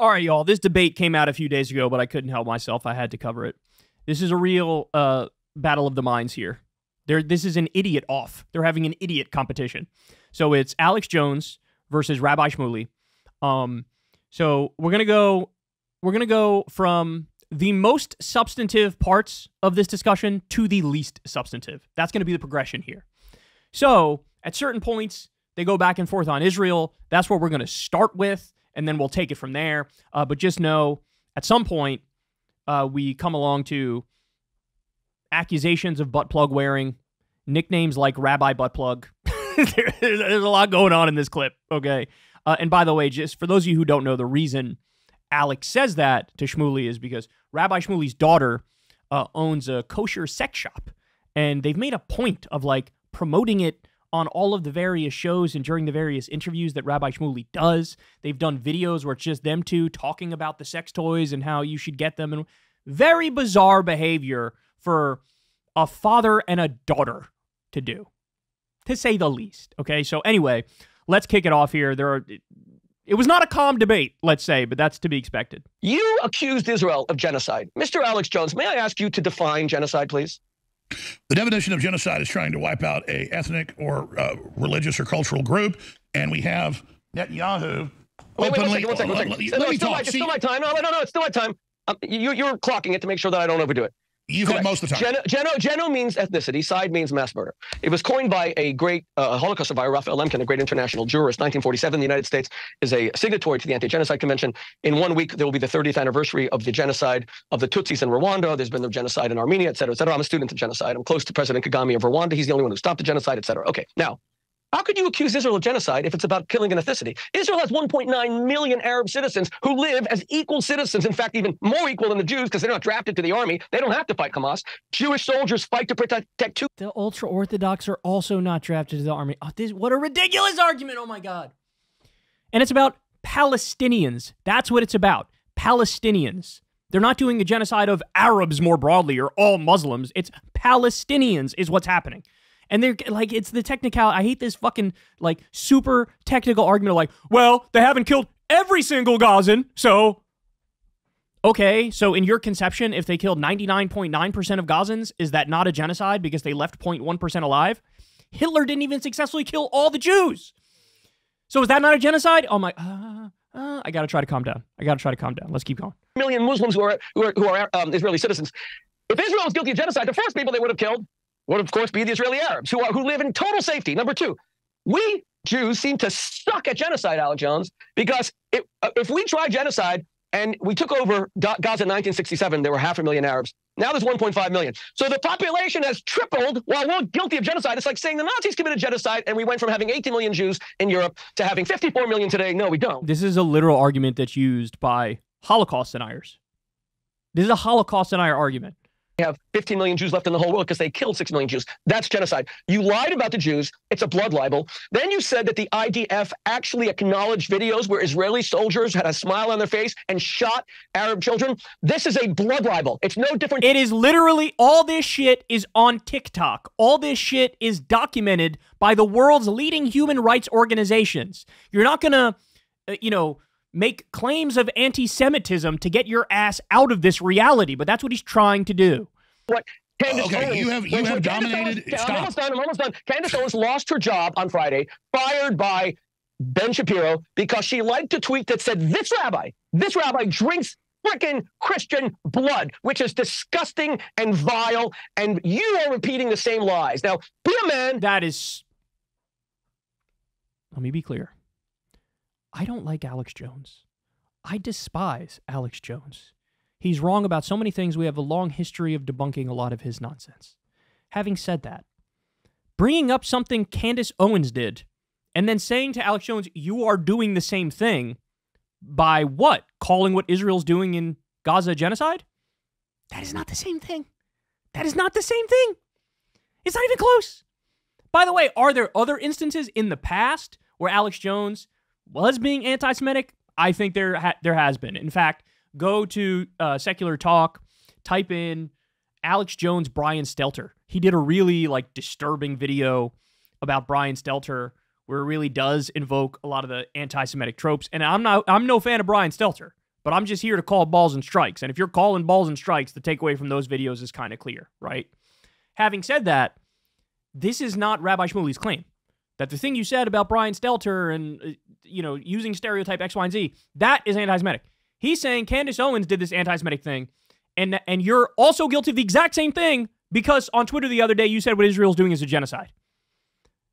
All right, y'all. This debate came out a few days ago, but I couldn't help myself. I had to cover it. This is a real uh, battle of the minds here. There, this is an idiot off. They're having an idiot competition. So it's Alex Jones versus Rabbi Shmuley. Um, so we're gonna go. We're gonna go from the most substantive parts of this discussion to the least substantive. That's gonna be the progression here. So at certain points, they go back and forth on Israel. That's what we're gonna start with and then we'll take it from there. Uh, but just know at some point, uh, we come along to accusations of butt plug wearing, nicknames like Rabbi Butt Plug. there's, there's, a lot going on in this clip, okay? Uh, and by the way, just for those of you who don't know, the reason Alex says that to Shmuley is because Rabbi Shmuley's daughter uh, owns a kosher sex shop, and they've made a point of like promoting it on all of the various shows and during the various interviews that Rabbi Shmuley does. They've done videos where it's just them two talking about the sex toys and how you should get them. And very bizarre behavior for a father and a daughter to do, to say the least. Okay, so anyway, let's kick it off here. There are. It was not a calm debate, let's say, but that's to be expected. You accused Israel of genocide. Mr. Alex Jones, may I ask you to define genocide, please? The definition of genocide is trying to wipe out a ethnic or uh, religious or cultural group, and we have Netanyahu wait, openly. Wait, one second, one second, one second. Let, no, me talk. My, it's still my time. No, no, no, it's still my time. Um, you, you're clocking it to make sure that I don't overdo it. You hit most of the time. Geno, Geno, means ethnicity. Side means mass murder. It was coined by a great uh, Holocaust survivor, Raphael Lemkin, a great international jurist. 1947, the United States is a signatory to the Anti-Genocide Convention. In one week, there will be the 30th anniversary of the genocide of the Tutsis in Rwanda. There's been the genocide in Armenia, et cetera, et cetera. I'm a student of genocide. I'm close to President Kagame of Rwanda. He's the only one who stopped the genocide, et cetera. Okay, now how could you accuse Israel of genocide if it's about killing an ethnicity? Israel has 1.9 million Arab citizens who live as equal citizens, in fact, even more equal than the Jews because they're not drafted to the army. They don't have to fight Hamas. Jewish soldiers fight to protect too. The ultra Orthodox are also not drafted to the army. Oh, this, what a ridiculous argument. Oh, my God. And it's about Palestinians. That's what it's about. Palestinians. They're not doing a genocide of Arabs more broadly or all Muslims. It's Palestinians, is what's happening. And they're like, it's the technical. I hate this fucking like super technical argument like, well, they haven't killed every single Gazan, so okay. So in your conception, if they killed 99.9% of Gazans, is that not a genocide because they left 0.1% alive? Hitler didn't even successfully kill all the Jews. So is that not a genocide? Oh my. Uh, uh, I gotta try to calm down. I gotta try to calm down. Let's keep going. Million Muslims who are who are, who are um, Israeli citizens. If Israel was guilty of genocide, the first people they would have killed would, of course, be the Israeli Arabs who, are, who live in total safety. Number two, we Jews seem to suck at genocide, Alex Jones, because it, if we try genocide and we took over Gaza in 1967, there were half a million Arabs. Now there's 1.5 million. So the population has tripled while we're guilty of genocide. It's like saying the Nazis committed genocide and we went from having 18 million Jews in Europe to having 54 million today. No, we don't. This is a literal argument that's used by Holocaust deniers. This is a Holocaust denier argument have 15 million Jews left in the whole world because they killed 6 million Jews. That's genocide. You lied about the Jews. It's a blood libel. Then you said that the IDF actually acknowledged videos where Israeli soldiers had a smile on their face and shot Arab children. This is a blood libel. It's no different. It is literally all this shit is on TikTok. All this shit is documented by the world's leading human rights organizations. You're not going to, uh, you know, make claims of anti Semitism to get your ass out of this reality, but that's what he's trying to do. What? Candace okay, Owens, you have you have dominated. Owens, I'm almost done. I'm almost done. Candace Owens lost her job on Friday, fired by Ben Shapiro because she liked a tweet that said, "This rabbi, this rabbi drinks freaking Christian blood, which is disgusting and vile, and you are repeating the same lies." Now, be a man. That is. Let me be clear. I don't like Alex Jones. I despise Alex Jones. He's wrong about so many things. We have a long history of debunking a lot of his nonsense. Having said that, bringing up something Candace Owens did and then saying to Alex Jones, you are doing the same thing by what? Calling what Israel's doing in Gaza genocide? That is not the same thing. That is not the same thing. It's not even close. By the way, are there other instances in the past where Alex Jones was being anti-Semitic, I think there ha- there has been. In fact, go to uh, secular talk, type in Alex Jones, Brian Stelter. He did a really like disturbing video about Brian Stelter where it really does invoke a lot of the anti-Semitic tropes. And I'm not I'm no fan of Brian Stelter. but I'm just here to call balls and strikes. And if you're calling balls and strikes, the takeaway from those videos is kind of clear, right? Having said that, this is not Rabbi Shmuley's claim that the thing you said about Brian Stelter and uh, you know using stereotype X, Y, and Z that is anti-Semitic. He's saying Candace Owens did this anti-Semitic thing, and and you're also guilty of the exact same thing because on Twitter the other day you said what Israel's doing is a genocide.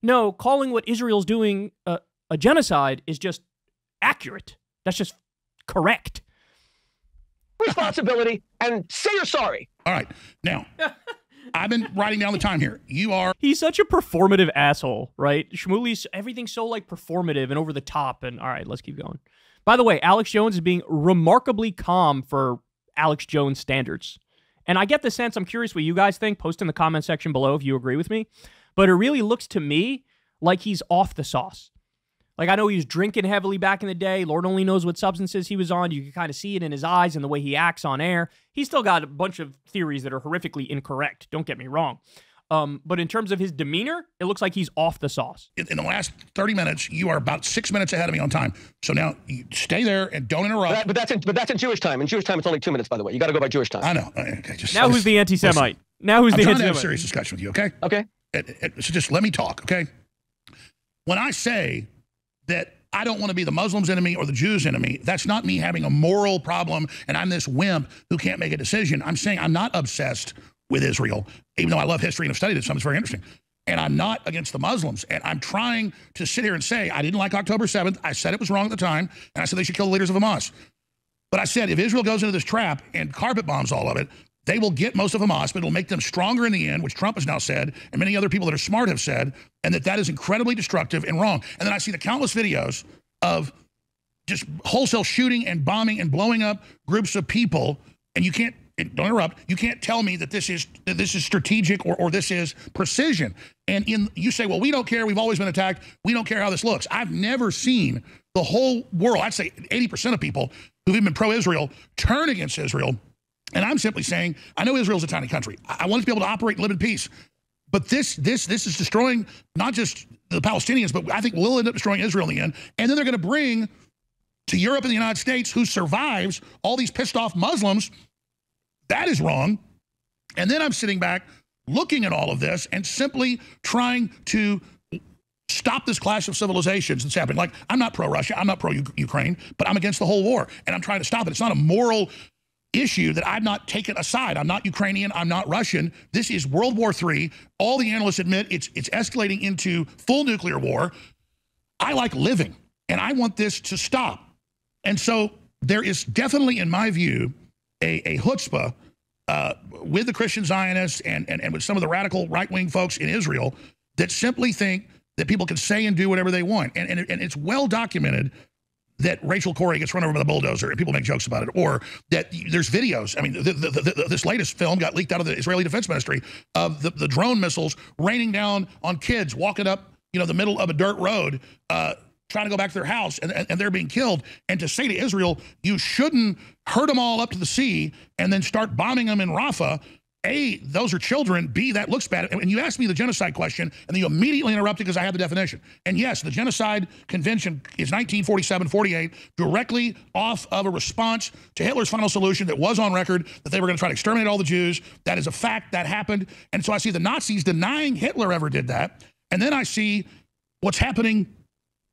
No, calling what Israel's doing a, a genocide is just accurate. That's just correct. Responsibility and say you're sorry. All right. Now, I've been writing down the time here. You are. He's such a performative asshole, right? Shmuley's everything's so like performative and over the top. And all right, let's keep going. By the way, Alex Jones is being remarkably calm for Alex Jones standards. And I get the sense, I'm curious what you guys think. Post in the comment section below if you agree with me. But it really looks to me like he's off the sauce. Like I know he was drinking heavily back in the day. Lord only knows what substances he was on. You can kind of see it in his eyes and the way he acts on air. He's still got a bunch of theories that are horrifically incorrect. Don't get me wrong. Um, but in terms of his demeanor, it looks like he's off the sauce. In, in, the last 30 minutes, you are about six minutes ahead of me on time. So now you stay there and don't interrupt. But, but that's in but that's in Jewish time. In Jewish time, it's only two minutes, by the way. You got to go by Jewish time. I know. Okay, just, now who's the anti-Semite? Listen, now who's I'm the trying anti-Semite? to have a serious discussion with you. Okay. Okay. It, it, so just let me talk. Okay. When I say that I don't want to be the Muslims' enemy or the Jews' enemy. That's not me having a moral problem and I'm this wimp who can't make a decision. I'm saying I'm not obsessed with Israel, even though I love history and have studied it some. It's very interesting. And I'm not against the Muslims. And I'm trying to sit here and say I didn't like October 7th. I said it was wrong at the time. And I said they should kill the leaders of Hamas. But I said if Israel goes into this trap and carpet bombs all of it, they will get most of Hamas, but it'll make them stronger in the end, which Trump has now said, and many other people that are smart have said, and that that is incredibly destructive and wrong. And then I see the countless videos of just wholesale shooting and bombing and blowing up groups of people, and you can't don't interrupt. You can't tell me that this is that this is strategic or, or this is precision. And in you say, well, we don't care. We've always been attacked. We don't care how this looks. I've never seen the whole world. I'd say 80% of people who've even been pro-Israel turn against Israel and I'm simply saying, I know Israel's a tiny country. I want to be able to operate and live in peace. But this, this, this is destroying not just the Palestinians, but I think we'll end up destroying Israel in the end. And then they're going to bring to Europe and the United States, who survives all these pissed off Muslims. That is wrong. And then I'm sitting back looking at all of this and simply trying to stop this clash of civilizations that's happening. Like, I'm not pro-Russia, I'm not pro-Ukraine, but I'm against the whole war, and I'm trying to stop it. It's not a moral issue that I've not taken aside. I'm not Ukrainian. I'm not Russian. This is World War III. All the analysts admit it's it's escalating into full nuclear war. I like living, and I want this to stop. And so there is definitely, in my view, a, a chutzpah uh, with the Christian Zionists and, and, and with some of the radical right-wing folks in Israel that simply think that people can say and do whatever they want. And, and, and it's well documented that Rachel Corrie gets run over by the bulldozer and people make jokes about it, or that there's videos. I mean, the, the, the, this latest film got leaked out of the Israeli Defense Ministry of the, drone missiles raining down on kids walking up, you know, the middle of a dirt road, uh, trying to go back to their house, and, and they're being killed. And to say to Israel, you shouldn't herd them all up to the sea and then start bombing them in Rafah a, those are children. B, that looks bad. And you asked me the genocide question, and then you immediately interrupted because I had the definition. And yes, the Genocide Convention is 1947-48, directly off of a response to Hitler's final solution that was on record that they were going to try to exterminate all the Jews. That is a fact. That happened. And so I see the Nazis denying Hitler ever did that. And then I see what's happening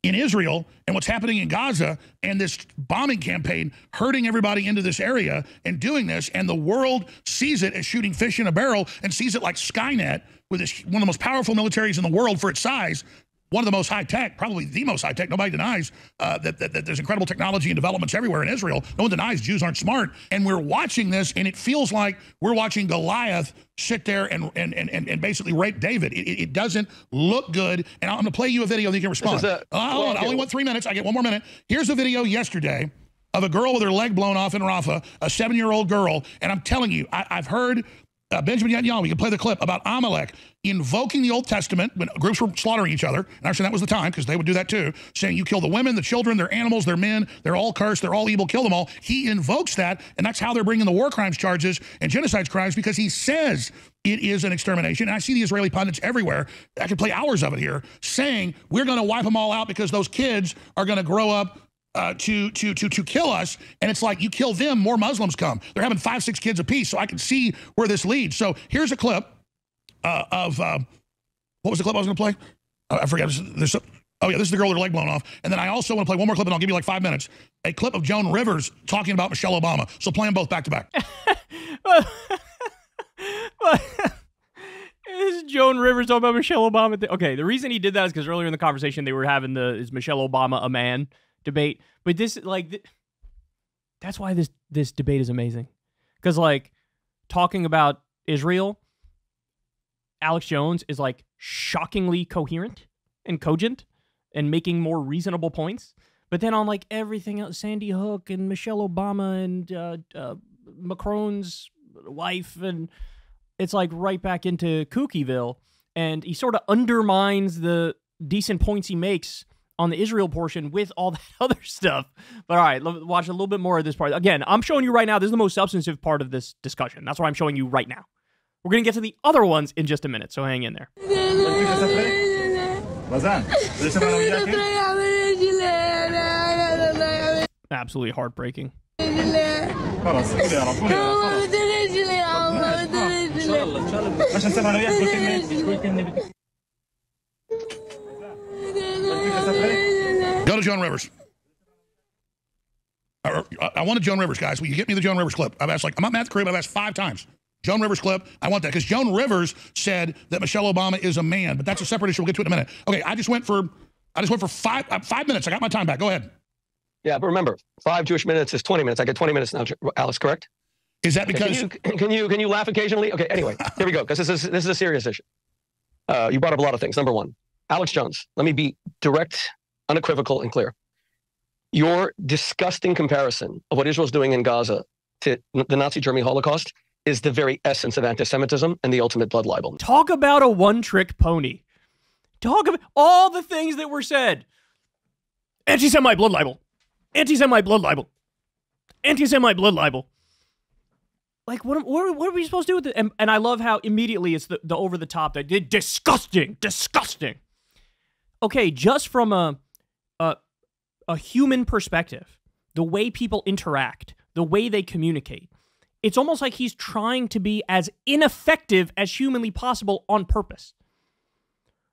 in Israel and what's happening in Gaza and this bombing campaign hurting everybody into this area and doing this. And the world sees it as shooting fish in a barrel and sees it like Skynet with this, one of the most powerful militaries in the world for its size one of the most high tech, probably the most high tech. Nobody denies uh, that, that, that, there's incredible technology and developments everywhere in Israel. No one denies Jews aren't smart. And we're watching this, and it feels like we're watching Goliath sit there and and and, and basically rape David. It, it, doesn't look good. And I'm going to play you a video and you can respond. A, oh, I only want three minutes. I get one more minute. Here's a video yesterday of a girl with her leg blown off in Rafah, a seven-year-old girl. And I'm telling you, I, have heard uh, Benjamin Netanyahu, we can play the clip about Amalek invoking the Old Testament when groups were slaughtering each other. And actually, that was the time because they would do that too, saying you kill the women, the children, their animals, their men, they're all cursed, they're all evil, kill them all. He invokes that, and that's how they're bringing the war crimes charges and genocide crimes because he says it is an extermination. And I see the Israeli pundits everywhere. I could play hours of it here saying we're going to wipe them all out because those kids are going to grow up uh, to to to to kill us. And it's like you kill them, more Muslims come. They're having five, six kids apiece. So I can see where this leads. So here's a clip uh, of uh, what was the clip I was going to play? Uh, I forget. There's, oh yeah, this is the girl with her leg blown off. And then I also want to play one more clip, and I'll give you like five minutes. A clip of Joan Rivers talking about Michelle Obama. So play them both back to back. Is Joan Rivers talking about Michelle Obama. Okay, the reason he did that is because earlier in the conversation they were having the is Michelle Obama a man debate. But this like th- that's why this this debate is amazing. Because like talking about Israel, Alex Jones is like shockingly coherent and cogent and making more reasonable points. But then on like everything else, Sandy Hook and Michelle Obama and uh, uh, Macron's wife and it's like right back into Kookyville, and he sort of undermines the decent points he makes on the Israel portion with all that other stuff. But all right, let watch a little bit more of this part. Again, I'm showing you right now. This is the most substantive part of this discussion. That's why I'm showing you right now. We're gonna get to the other ones in just a minute, so hang in there. Absolutely heartbreaking. Go to Joan Rivers. I, I, I wanted Joan Rivers, guys. Will you get me the Joan Rivers clip? I've asked like I'm not Matt Crib. I've asked five times. Joan Rivers clip. I want that because Joan Rivers said that Michelle Obama is a man, but that's a separate issue. We'll get to it in a minute. Okay, I just went for I just went for five uh, five minutes. I got my time back. Go ahead. Yeah, but remember, five Jewish minutes is 20 minutes. I get 20 minutes now, Alex. Correct? Is that because can you can you, can you laugh occasionally? Okay. Anyway, here we go because this is this is a serious issue. Uh, you brought up a lot of things. Number one, Alex Jones. Let me be direct, unequivocal, and clear. Your disgusting comparison of what Israel's doing in Gaza to the Nazi Germany Holocaust is the very essence of anti-Semitism and the ultimate blood libel. Talk about a one-trick pony. Talk about all the things that were said. Anti-Semite blood libel. Anti-Semite blood libel. Anti-Semite blood libel like what, what, what are we supposed to do with it? And, and I love how immediately it's the, the over the top that did disgusting, disgusting. Okay, just from a a human perspective, the way people interact, the way they communicate, it's almost like he's trying to be as ineffective as humanly possible on purpose.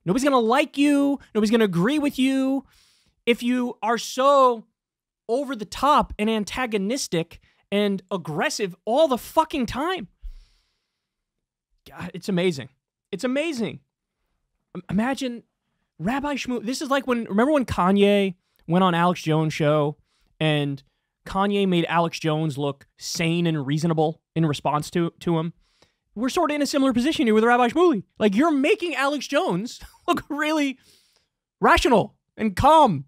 Nobody's gonna like you. Nobody's gonna agree with you if you are so over the top and antagonistic and aggressive all the fucking time. God, it's amazing. It's amazing. Imagine Rabbi Shmuel. This is like when remember when Kanye went on Alex Jones show and Kanye made Alex Jones look sane and reasonable in response to to him. We're sort of in a similar position here with Rabbi Shmuley. Like you're making Alex Jones look really rational and calm.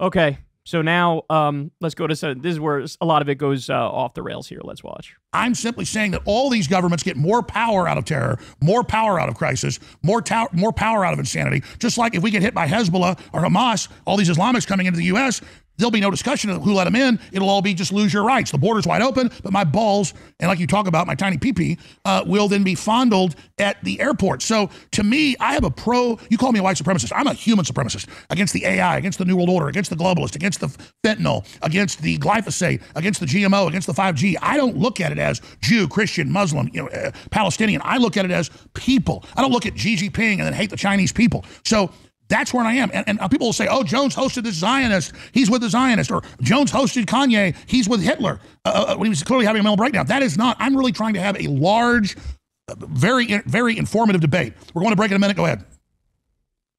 Okay, so now um, let's go to so this is where a lot of it goes uh, off the rails here. Let's watch. I'm simply saying that all these governments get more power out of terror, more power out of crisis, more, ta- more power out of insanity. Just like if we get hit by Hezbollah or Hamas, all these Islamics coming into the U.S., There'll be no discussion of who let them in. It'll all be just lose your rights. The border's wide open, but my balls, and like you talk about, my tiny pee uh, will then be fondled at the airport. So to me, I have a pro, you call me a white supremacist. I'm a human supremacist against the AI, against the New World Order, against the globalist, against the fentanyl, against the glyphosate, against the GMO, against the 5G. I don't look at it as Jew, Christian, Muslim, you know, uh, Palestinian. I look at it as people. I don't look at Xi Jinping and then hate the Chinese people. So that's where I am. And, and people will say, oh, Jones hosted this Zionist. He's with the Zionist. Or Jones hosted Kanye. He's with Hitler uh, uh, uh, when he was clearly having a mental breakdown. That is not. I'm really trying to have a large, very, very informative debate. We're going to break in a minute. Go ahead.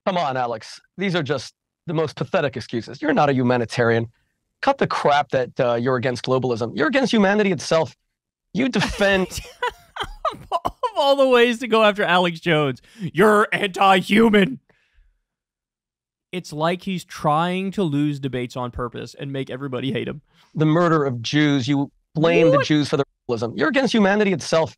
Come on, Alex. These are just the most pathetic excuses. You're not a humanitarian. Cut the crap that uh, you're against globalism. You're against humanity itself. You defend. of all the ways to go after Alex Jones, you're anti human it's like he's trying to lose debates on purpose and make everybody hate him. The murder of Jews, you blame what? the Jews for the racism. You're against humanity itself.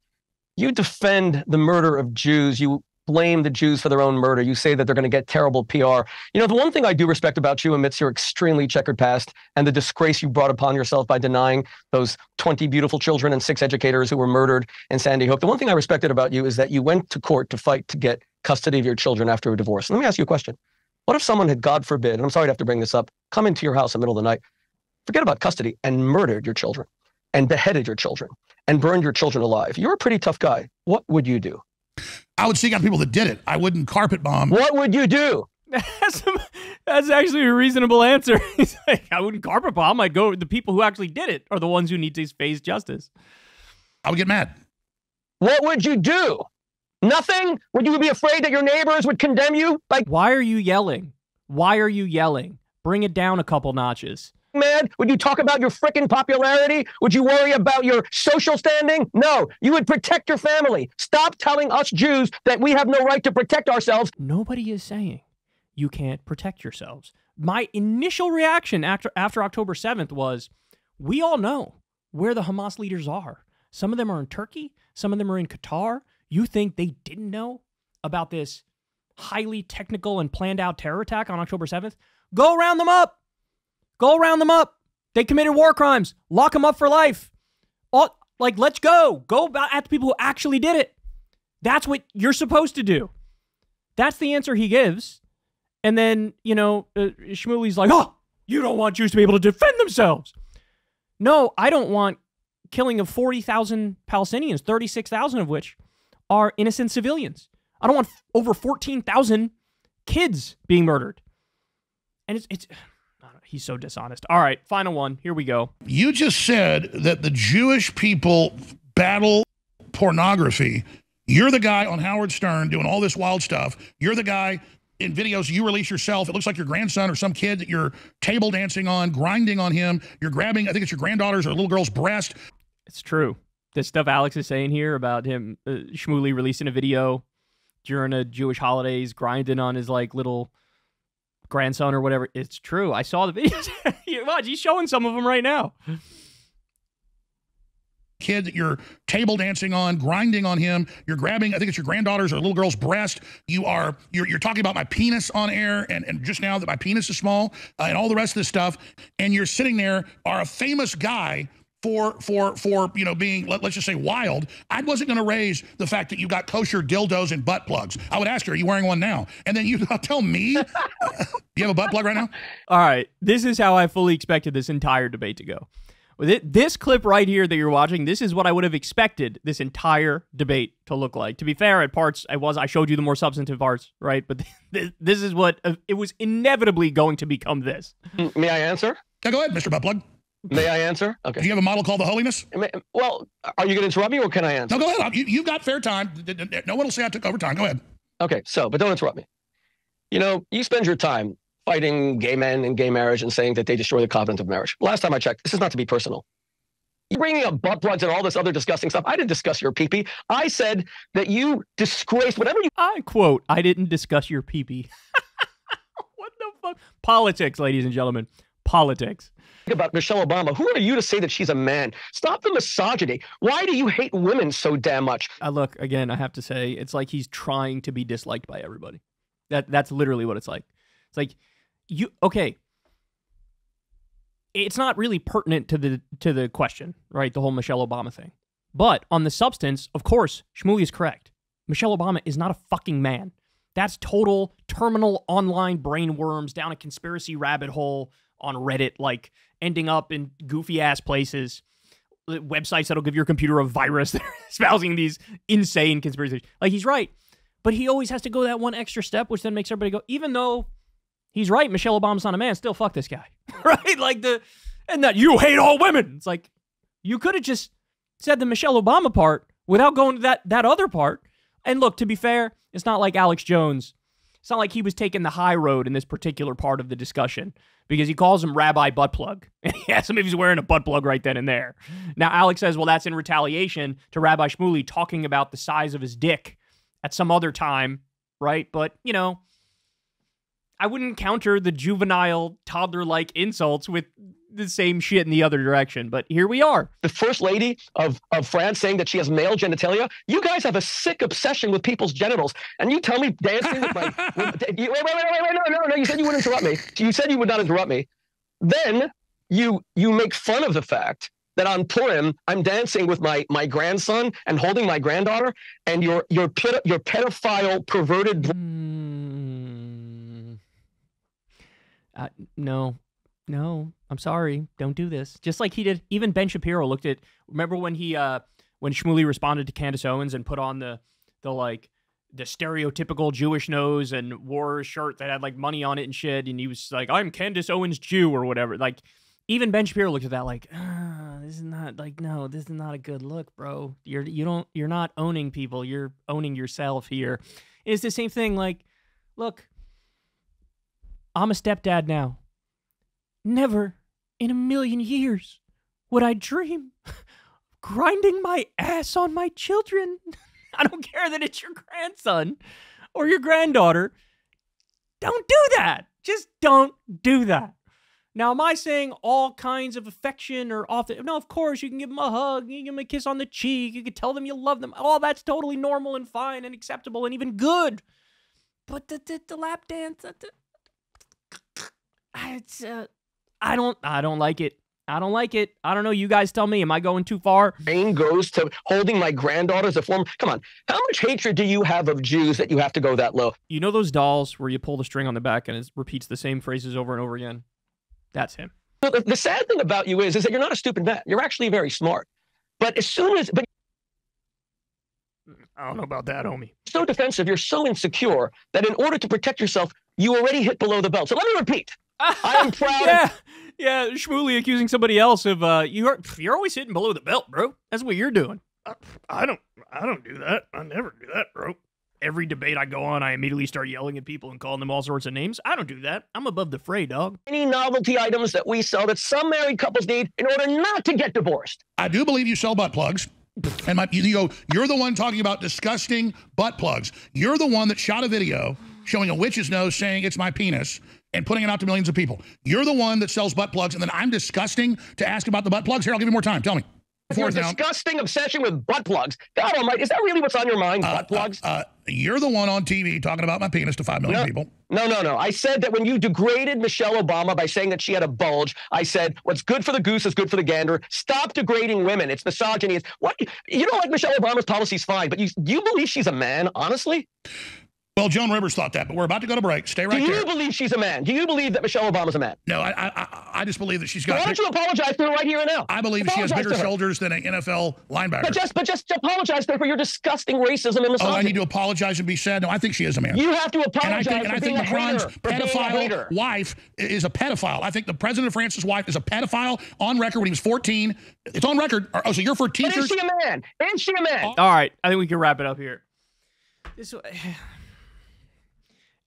You defend the murder of Jews. You blame the Jews for their own murder. You say that they're going to get terrible PR. You know, the one thing I do respect about you amidst your extremely checkered past and the disgrace you brought upon yourself by denying those 20 beautiful children and six educators who were murdered in Sandy Hook, the one thing I respected about you is that you went to court to fight to get custody of your children after a divorce. Let me ask you a question. What if someone had, God forbid, and I'm sorry to have to bring this up, come into your house in the middle of the night, forget about custody, and murdered your children, and beheaded your children, and burned your children alive? You're a pretty tough guy. What would you do? I would seek out people that did it. I wouldn't carpet bomb. What would you do? That's, that's actually a reasonable answer. He's like, I wouldn't carpet bomb. I'd go. The people who actually did it are the ones who need to face justice. I would get mad. What would you do? Nothing? Would you be afraid that your neighbors would condemn you? Like, Why are you yelling? Why are you yelling? Bring it down a couple notches. mad? Would you talk about your frickin' popularity? Would you worry about your social standing? No, you would protect your family. Stop telling us Jews that we have no right to protect ourselves. Nobody is saying you can't protect yourselves. My initial reaction after after October 7th was we all know where the Hamas leaders are. Some of them are in Turkey, some of them are in Qatar. You think they didn't know about this highly technical and planned out terror attack on October 7th? Go round them up. Go round them up. They committed war crimes. Lock them up for life. All, like, let's go. Go at the people who actually did it. That's what you're supposed to do. That's the answer he gives. And then, you know, uh, like, oh, you don't want Jews to be able to defend themselves. No, I don't want killing of 40,000 Palestinians, 36,000 of which are innocent civilians. I don't want over 14,000 kids being murdered. And it's, it's, I don't know, he's so dishonest. All right, final one. Here we go. You just said that the Jewish people battle pornography. You're the guy on Howard Stern doing all this wild stuff. You're the guy in videos you release yourself. It looks like your grandson or some kid that you're table dancing on, grinding on him. You're grabbing, I think it's your granddaughter's or little girl's breast. It's true. The stuff Alex is saying here about him, uh, Shmuley releasing a video during a Jewish holidays, grinding on his like little grandson or whatever. It's true. I saw the videos. Watch, he's showing some of them right now. Kid that you're table dancing on, grinding on him. You're grabbing, I think it's your granddaughter's or little girl's breast. You are, you're, you're talking about my penis on air and, and just now that my penis is small uh, and all the rest of this stuff. And you're sitting there, are a famous guy for for for you know being let, us just say wild i wasn't going to raise the fact that you got kosher dildos and butt plugs i would ask her are you wearing one now and then you tell me "Do you have a butt plug right now All right, this is how I fully expected this entire debate to go. With it, this clip right here that you're watching, this is what I would have expected this entire debate to look like. To be fair, at parts I was I showed you the more substantive parts, right? But this, this is what uh, it was inevitably going to become. This. May I answer? yeah, go ahead mr butt plug May I answer? Okay. Do you have a model called the holiness Well, are you going to interrupt me or can I answer? no go ahead you, you've got fair time no one will say i took over time go ahead Okay, so, but don't interrupt me. You know, you spend your time fighting gay men and gay marriage and saying that they destroy the covenant of marriage. Last time I checked, this is not to be personal. You're bringing up butt plugs and all this other disgusting stuff. I didn't discuss your pee I said that you disgraced whatever you I quote, I didn't discuss your pee what the fuck? Politics, ladies and gentlemen. Politics. think about Michelle Obama. Who are you to say that she's a man? Stop the misogyny. Why do you hate women so damn much? I look again. I have to say, it's like he's trying to be disliked by everybody. That that's literally what it's like. It's like you okay. It's not really pertinent to the to the question, right? The whole Michelle Obama thing. But on the substance, of course, Shmuley is correct. Michelle Obama is not a fucking man. That's total terminal online brain worms down a conspiracy rabbit hole on Reddit, like ending up in goofy ass places websites that'll give your computer a virus that espousing these insane conspiracies. Like he's right, but he always has to go that one extra step, which then makes everybody go. Even though he's right, Michelle Obama's not a man. Still, fuck this guy, right? Like the and that you hate all women. It's like you could have just said the Michelle Obama part without going to that that other part. And look, to be fair, it's not like Alex Jones. It's not like he was taking the high road in this particular part of the discussion because he calls him Rabbi Butt Plug. He asks him if he's wearing a butt plug right then and there. Now, Alex says, well, that's in retaliation to Rabbi Shmuley talking about the size of his dick at some other time, right? But, you know, I wouldn't counter the juvenile, toddler like insults with the same shit in the other direction. But here we are. The first lady of, of France saying that she has male genitalia. You guys have a sick obsession with people's genitals. And you tell me dancing with my. With, you, wait, wait, wait, wait, wait, no, no, no. You said you wouldn't interrupt me. You said you would not interrupt me. Then you you make fun of the fact that on Purim I'm dancing with my my grandson and holding my granddaughter, and your your your pedophile perverted Hmm. Uh, no, no, I'm sorry, don't do this. Just like he did. Even Ben Shapiro looked at. Remember when he uh when Shmuley responded to Candace Owens and put on the the like the stereotypical Jewish nose and wore a shirt that had like money on it and shit, and he was like, "I'm Candace Owens Jew" or whatever. Like even Ben Shapiro looked at that like, ah, "This is not like no, this is not a good look, bro. You're you don't you're not owning people. You're owning yourself here." It's the same thing. Like, look, I'm a stepdad now. Never in a million years would I dream grinding my ass on my children. I don't care that it's your grandson or your granddaughter. Don't do that. Just don't do that. Now, am I saying all kinds of affection or off no, of course, you can give them a hug, you can give them a kiss on the cheek, you can tell them you love them. All that's totally normal and fine and acceptable and even good. But the, the, the lap dance, the, it's, uh, I don't, I don't like it. I don't like it. I don't know. You guys tell me. Am I going too far? Brain goes to holding my granddaughter as a form. Come on. How much hatred do you have of Jews that you have to go that low? You know those dolls where you pull the string on the back and it repeats the same phrases over and over again? That's him. So the, the sad thing about you is, is that you're not a stupid man. You're actually very smart. But as soon as, but I don't know about that, homie. so defensive, you're so insecure that in order to protect yourself, you already hit below the belt. So let me repeat. I am proud. yeah, yeah. Shmuley accusing somebody else of uh, you're you're always hitting below the belt, bro. That's what you're doing. I don't I don't do that. I never do that, bro. Every debate I go on, I immediately start yelling at people and calling them all sorts of names. I don't do that. I'm above the fray, dog. Any novelty items that we sell that some married couples need in order not to get divorced. I do believe you sell butt plugs. And my, you go, you're the one talking about disgusting butt plugs. You're the one that shot a video showing a witch's nose saying it's my penis and putting it out to millions of people. You're the one that sells butt plugs, and then I'm disgusting to ask about the butt plugs. Here, I'll give you more time. Tell me. Your disgusting obsession with butt plugs. God almighty, is that really what's on your mind, Uh, butt plugs? Uh, uh, you're the one on TV talking about my penis to five million No. people. No, no, no. I said that when you degraded Michelle Obama by saying that she had a bulge, I said what's good for the goose is good for the gander. Stop degrading women. It's misogyny. It's what you don't like Michelle Obama's policy's fine, but you you believe she's a man, honestly? Well, Joan Rivers thought that, but we're about to go to break. Stay right there. Do you there. believe she's a man? Do you believe that Michelle Obama's a man? No, I, I, I- I just believe that she's got. Why don't you apologize to her right here and now? I believe she has bigger shoulders than an NFL linebacker. But just but just apologize to her for your disgusting racism and misogyny. oh. I need to apologize and be sad. No, I think she is a man. You have to and I apologize think, and I think a hater. Macron's For pedophile wife is a pedophile. I think the president of France's wife is a pedophile on record when he was 14. It's on record. Oh, so you're for But is teachers? she a man? Is she a man? All right, I think we can wrap it up here. This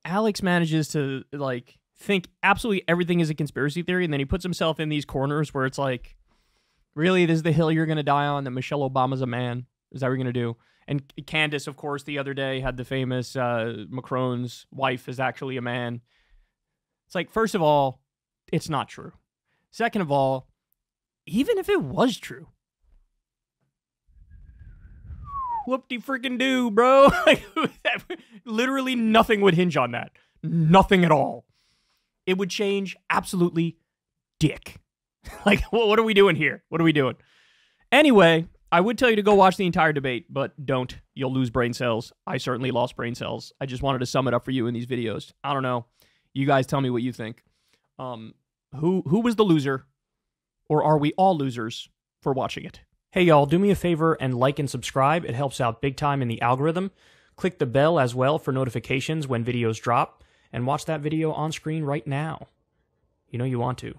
Alex manages to like think absolutely everything is a conspiracy theory, and then he puts himself in these corners where it's like, really, this is the hill you're gonna die on. That Michelle Obama's a man. Is that what you're gonna do? And Candace, of course, the other day had the famous uh, Macron's wife is actually a man. It's like, first of all, it's not true. Second of all, even if it was true, whoop de freaking do, bro. Literally nothing would hinge on that. Nothing at all. It would change absolutely dick. like, what, what are we doing here? What are we doing? Anyway, I would tell you to go watch the entire debate, but don't. You'll lose brain cells. I certainly lost brain cells. I just wanted to sum it up for you in these videos. I don't know. You guys tell me what you think. Um, who who was the loser, or are we all losers for watching it? Hey, y'all, do me a favor and like and subscribe. It helps out big time in the algorithm. Click the bell as well for notifications when videos drop, and watch that video on screen right now. You know you want to.